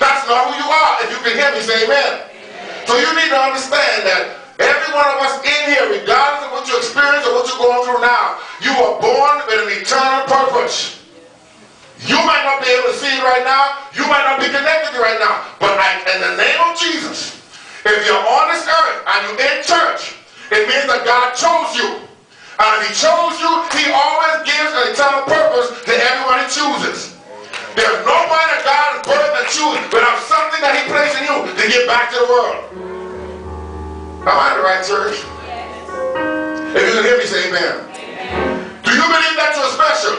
That's not who you are. If you can hear me, say amen. amen. So you need to understand that every one of us in here, regardless of what you experience or what you're going through now, you are born with an eternal purpose. You might not be able to see it right now. You might not be connected right now. But I, in the name of Jesus, if you're on this earth and you're in church, it means that God chose you. And if he chose you, he always gives an eternal purpose to everyone he chooses. There's nobody that God birthed and choose without something that he placed in you to give back to the world. Am I in the right church? If you can hear me, say amen. Do you believe that you're special?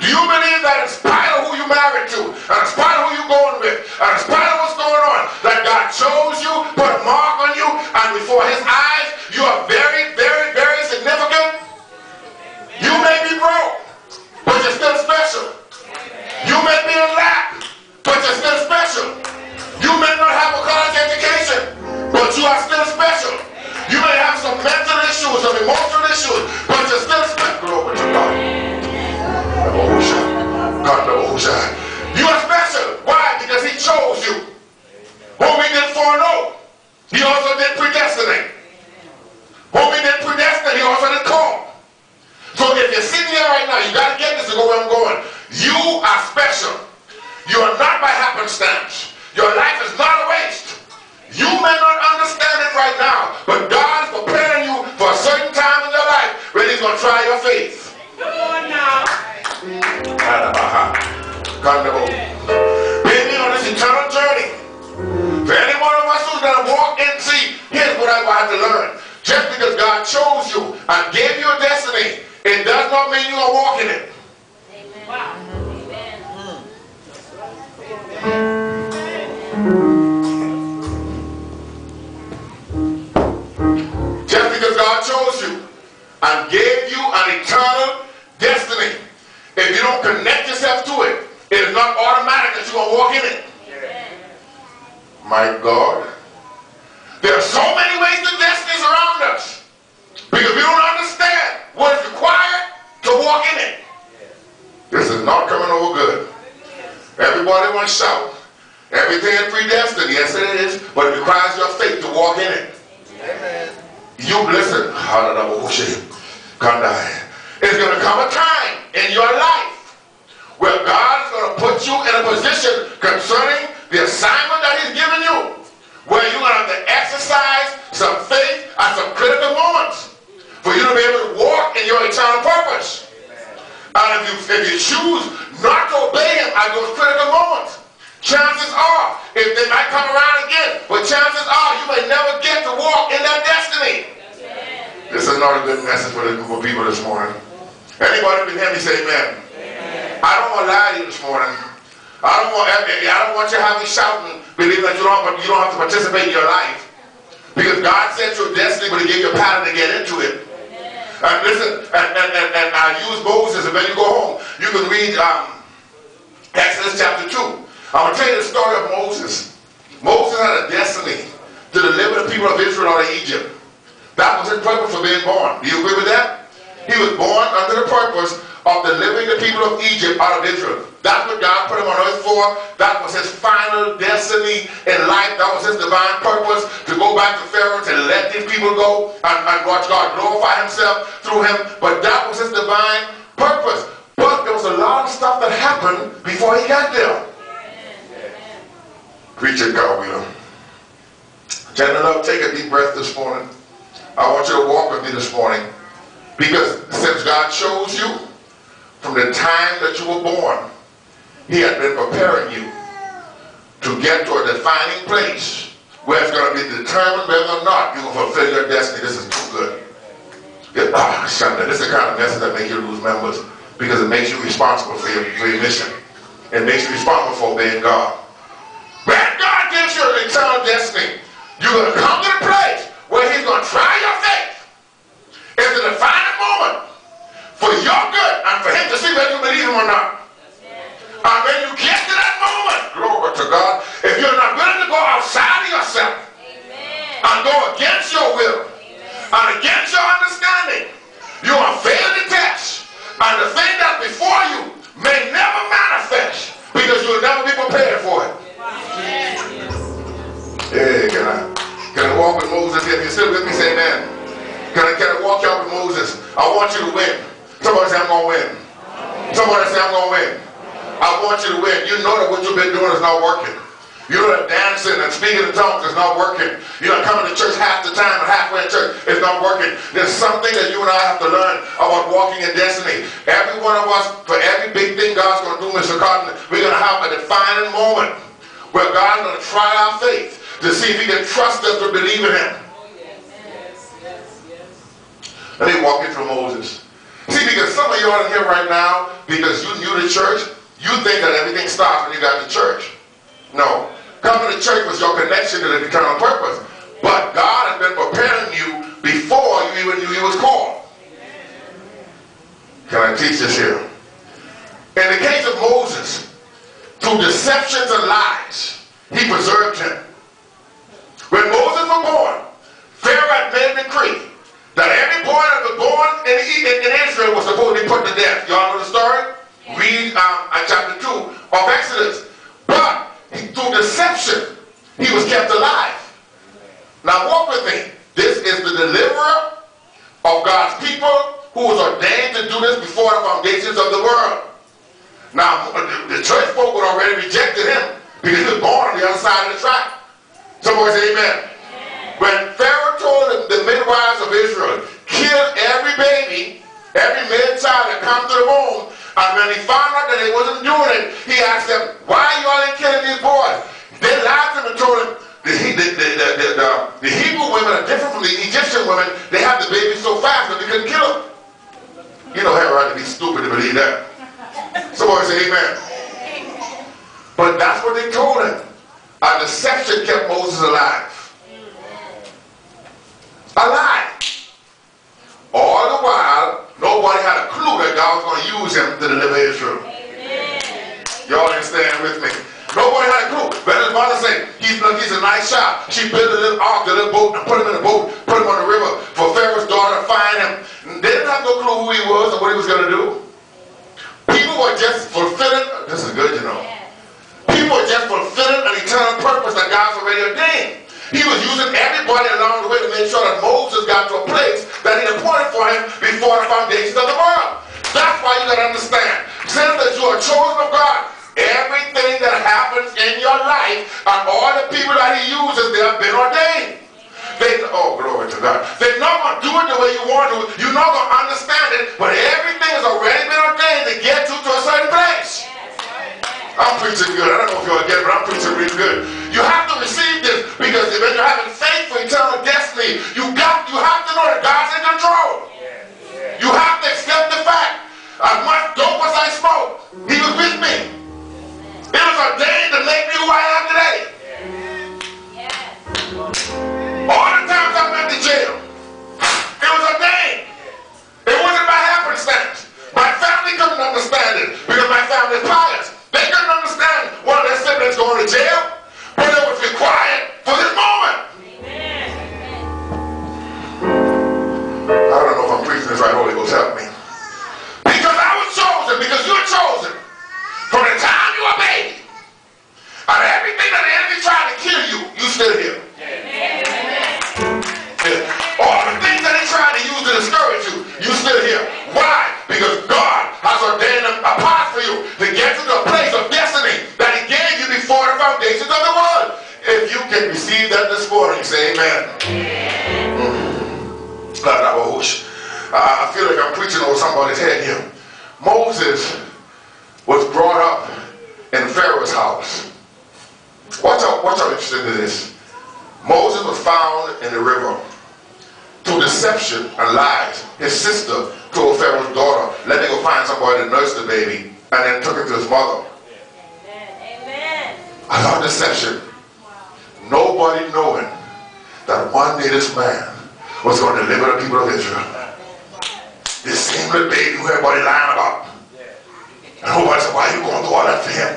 Do you believe that in spite of who you married to, and in spite of who you're going with, and in spite of what's going on, that God chose you, going to try your faith. Come on now. Baby, on this eternal journey. For any one of us who's going to walk and see, here's what I have to learn. Just because God chose you and gave you a destiny, it does not mean you are walking it. Amen. Wow. Amen. Just because God chose you and gave an eternal destiny, if you don't connect yourself to it, it is not automatic that you're going to walk in it. My God. There are so many ways to destinies around us. Because we don't understand what is required to walk in it. This is not coming over good. Everybody wants to shout. Everything is predestined. Yes, it is. But it requires your faith to walk in it. Amen. You listen. It's going to come a time in your life where God is going to put you in a position concerning the assignment that he's given you where you're going to have to exercise some faith at some critical moments for you to be able to walk in your eternal purpose. And if you, if you choose not to obey him at those critical moments, chances are, if they might come around again, but chances are you may never get to walk in that destiny. This is not a good message for the group of people this morning. Anybody can hear me say amen? amen. I don't want to lie to you this morning. I don't want I don't want you to have me shouting, believing that you don't, you don't have to participate in your life. Because God sent you a destiny, but he gave you a pattern to get into it. And listen, and, and, and, and I use Moses, and when you go home, you can read um, Exodus chapter 2. I'm going to tell you the story of Moses. Moses had a destiny to deliver the people of Israel out of Egypt. That was his purpose for being born. Do you agree with that? He was born under the purpose of delivering the people of Egypt out of Israel. That's what God put him on earth for. That was his final destiny in life. That was his divine purpose to go back to Pharaoh to let these people go and, and watch God glorify himself through him. But that was his divine purpose. But there was a lot of stuff that happened before he got there. Preacher God will. Gentlemen, take a deep breath this morning. I want you to walk with me this morning. Because since God chose you, from the time that you were born, he had been preparing you to get to a defining place where it's going to be determined whether or not you will fulfill your destiny. This is too good. It, ah, this is the kind of message that makes you lose members because it makes you responsible for your, for your mission. It makes you responsible for obeying God. When God gives you an eternal destiny, you're going to come to the place where he's going to try your faith. It's a defining moment for your good and for him to see whether you believe him or not. And when you get to that moment, glory to God, if you're not willing to go outside still with me? Say amen. Can I, can I walk out with Moses? I want you to win. Somebody say, I'm going to win. Somebody say, I'm going to win. I want you to win. You know that what you've been doing is not working. You know that dancing and speaking in tongues is not working. You know coming to church half the time and halfway in church is not working. There's something that you and I have to learn about walking in destiny. Every one of us, for every big thing God's going to do, Mr. Cotton, we're going to have a defining moment where God's going to try our faith to see if he can trust us to believe in him. Let me walk you through Moses. See, because some of you are in here right now, because you knew the church, you think that everything starts when you got to church. No. Coming to church was your connection to the eternal purpose. But God has been preparing you before you even knew you was called. Can I teach this here? In the case of Moses, through deceptions and lies, he preserved him. When Moses was born, Pharaoh had made a decree that every boy that was born in, in, in Israel was supposed to be put to death. Y'all know the story? Read um, chapter 2 of Exodus. But through deception, he was kept alive. Now walk with me. This is the deliverer of God's people who was ordained to do this before the foundations of the world. Now, the church folk had already rejected him because he was born on the other side of the track. Somebody say amen. When Pharaoh told the midwives of Israel, kill every baby, every male child that comes to the womb, and when he found out that they wasn't doing it, he asked them, why are you all killing these boys? They laughed at him and told him, the, the, the, the, Hebrew women are different from the Egyptian women. They have the babies so fast that they couldn't kill them. You don't have a right to be stupid to believe that. Somebody say amen. But that's what they told him. A deception kept Moses. Alive. All the while, nobody had a clue that God to deliver Israel. Y'all understand with me? Nobody had a clue. But his mother said, he's, he's a nice shot. She built a little ark, a little boat, and put him in a boat, put him on the river for Pharaoh's daughter to find him. They didn't have no clue who he was or what he was going to do. People were just fulfilling, this is good, you know. People were just fulfilling an eternal purpose that God's already ordained. He was using everybody along the way to make sure that Moses got to a place that he appointed for him before the foundations of the world. That's why you got to understand. Chosen of God, everything that happens in your life and all the people that he uses, they have been ordained. They, oh, glory to God. They're not going to do it the way you want to. You're not going to understand it, but everything has already been ordained to get you to a certain place. I'm preaching good. I don't know if y'all get it, but I'm preaching really good. You have to receive this because when you're having faith for eternal destiny, you got you have to know that God's in control. All amen. Mm. I feel like I'm preaching over somebody's head here. Moses was brought up in Pharaoh's house. Watch out, watch out interested in this. Moses was found in the river through deception and lies. His sister told Pharaoh's daughter, let me go find somebody to nurse the baby, and then took him to his mother. Amen. Amen. I love deception. Nobody knowing that one day this man was going to deliver the people of Israel. This same little baby who everybody lying about. And nobody said, why are you going through all that for him?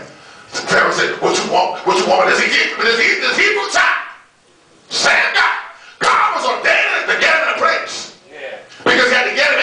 The Pharaoh said, what you want? What you want with this, this, this Hebrew child? Same God. God was ordaining to get him in a place. Because he had to get him